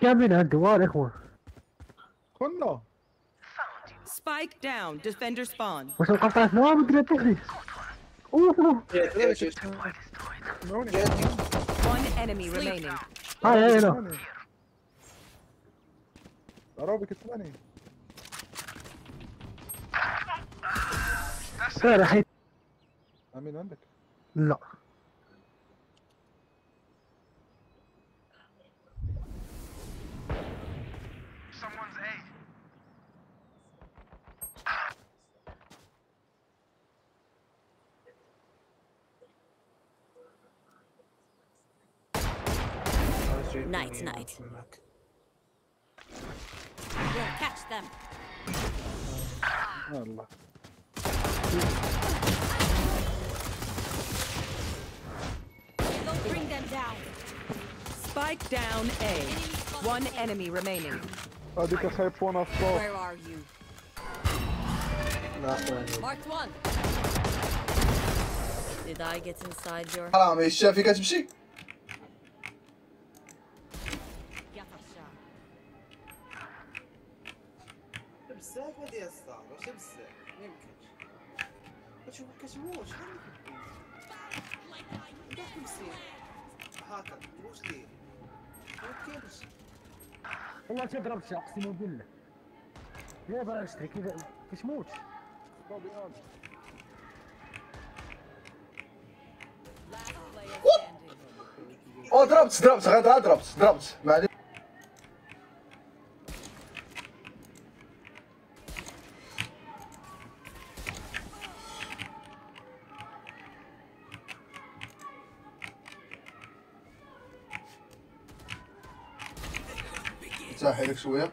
كاملين على الدوار اخوة كنا Spike down. Defender spawn. واش القطعة نوار مدري تحري اوه One enemy remaining. هاي هاي هنا عربك اسمعني لا رحيت امين عندك لا Night, night. We'll catch them. Allah. Don't bring them down. Spike down A. One enemy remaining. Oh, they can help one of four. Where are you? Marked one. Did I get inside your... Hello, Chef. You got suis efficace, كتشوف كتموت شحال من كاع تمثيل هاكا واش ليه ما والله تضرب شي اقسم بالله لا بغا نشتري كذا كتموت standing. أو ضربت ضربت غير ضربت ضربت ما ساحي لك شوية.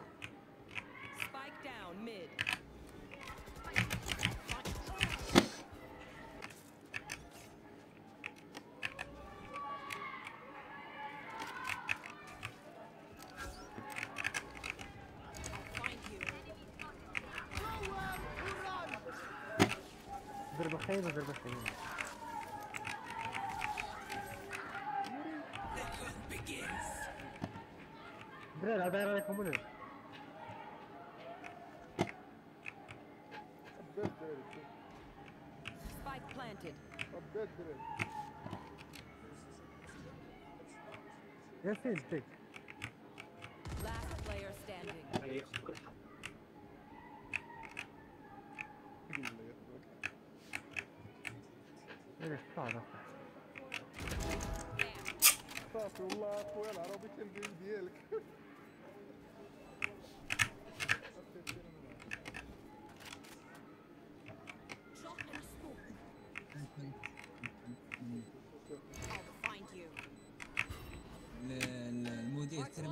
ضربة خايبة ضربة خايبة رايكم ولا حبيت داري Spike planted. داري ياسين تيك Last player standing. صافي والله اخويا العربي كان ديال ديالك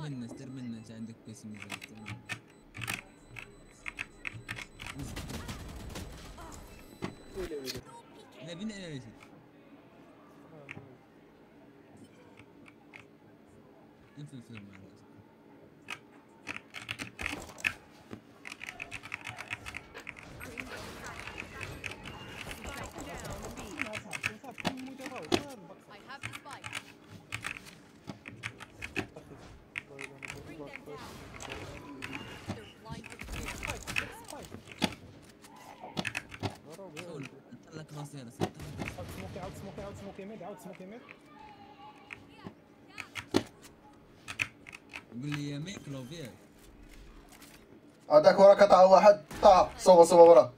Терминно, терминно, чайдык песимизм. Öyle öyle. Ne bin enerjisi. Influencer mı? سموكي ميد عاود سموكي ميد يقول لي يا فيك هذاك ورا قطع واحد. طاح صوبه صوبه وراه.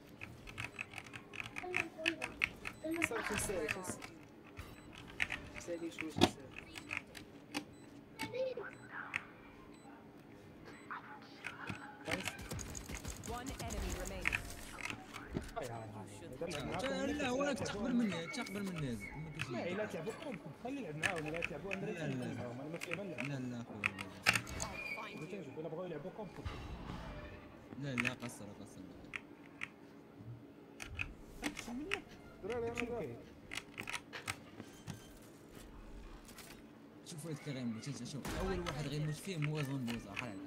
هاي هاي هاي لا وراك تقبل مني تقبل مني. لا لا تلعبوا كومبو خلي يلعب معاهم لا تلعبوا أنا لا، لا، لا. لا. الا بغاو يلعبوا كومبو لا لا قصر قصر دراري أنا. شوفوا هذاك غيموت شوف شوف اول واحد غيموت فيه موازن بوزه حلال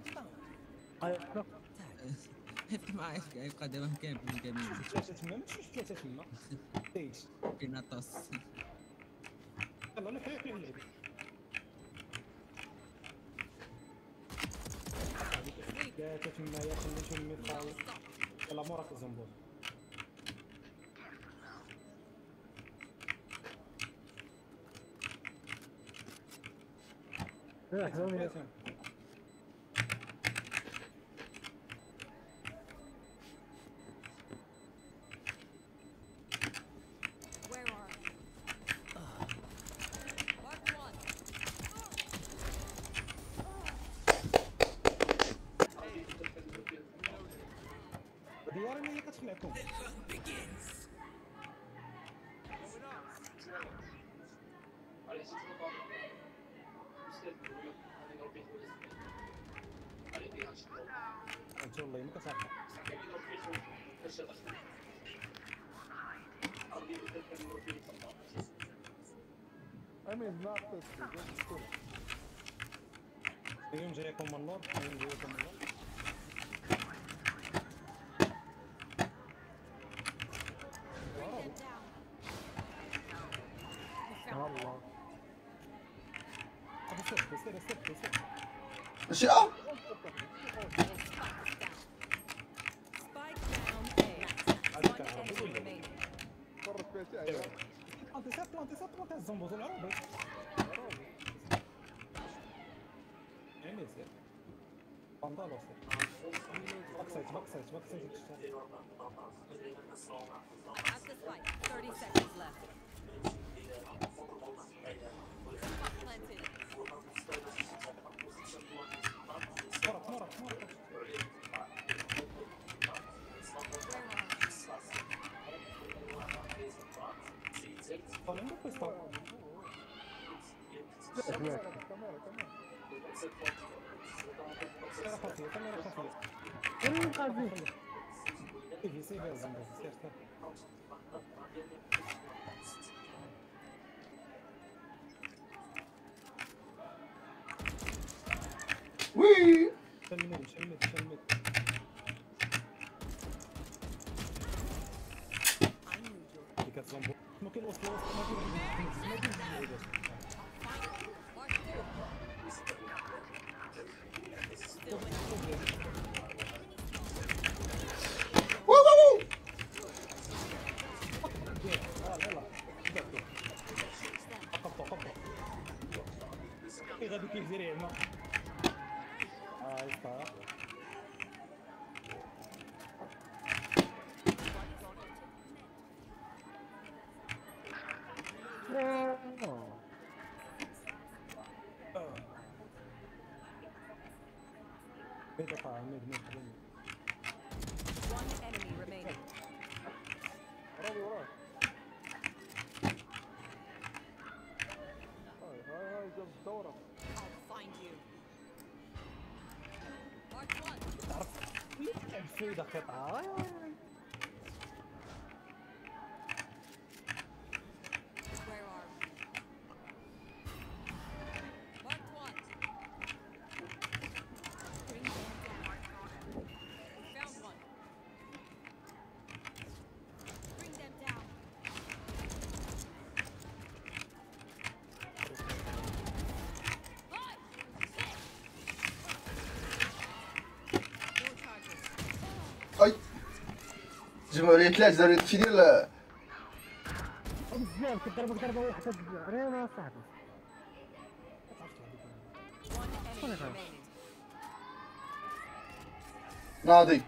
يبقى معاه يبقى دابا كاين في الجميع ثلاثة تما ما تمشيش ثلاثة تما كاين طاس يلا لا حيح نلعب يا تتما يا خلي شمي خاوي يلا إيه ديارنا هي كتخلعكم انت والله ما كتعرف امين ناقص اليوم جايكم من اللور اليوم جايكم من اللور the spike. 30 seconds left. planted. Falando depois, tá? Câmera, Eu nunca vi. Eu vi sem ver as certo? Whee! Deixa ele no meio, deixa ele no meio, deixa ele no meio. Fica desambou. Como que ele gostou? Como que ele gostou? Como que ele gostou? Era do que veremos. One enemy remaining. رابي وراك هاي هاي هاي جاب دورة I'll find you. Mark one. لعب فايدة قطعة Where جمعوا لي ثلاث داروا شي ديال بزاف كضربك ضربة واحدة رينا صاحبي. ناضي.